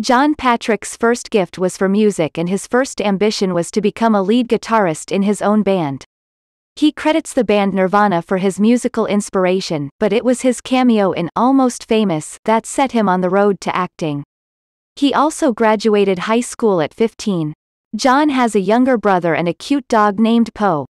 John Patrick's first gift was for music and his first ambition was to become a lead guitarist in his own band. He credits the band Nirvana for his musical inspiration, but it was his cameo in Almost Famous that set him on the road to acting. He also graduated high school at 15. John has a younger brother and a cute dog named Poe,